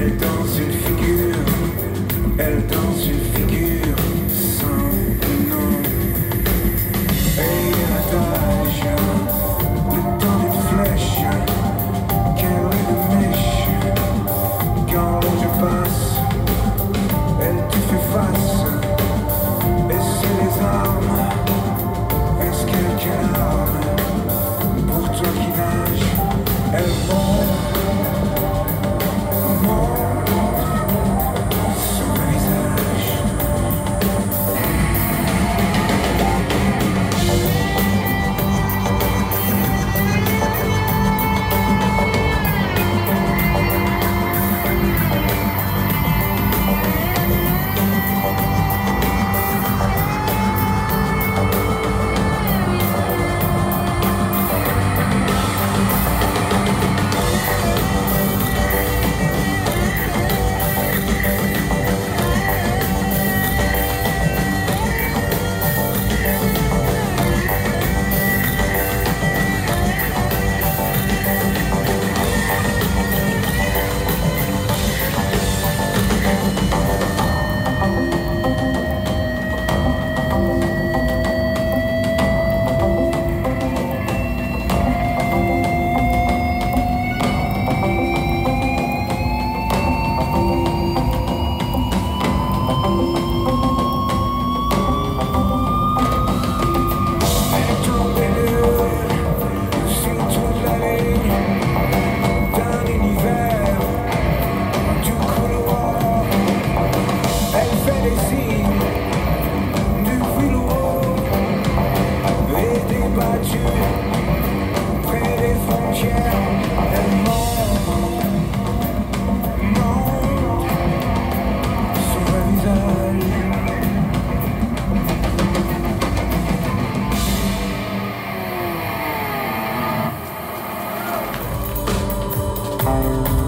Son visage Música